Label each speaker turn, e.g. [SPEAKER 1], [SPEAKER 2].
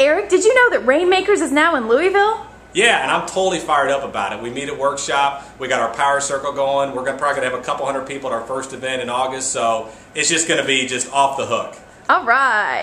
[SPEAKER 1] Eric, did you know that Rainmakers is now in Louisville?
[SPEAKER 2] Yeah, and I'm totally fired up about it. We meet at workshop. We got our power circle going. We're gonna, probably going to have a couple hundred people at our first event in August, so it's just going to be just off the hook.
[SPEAKER 1] All right.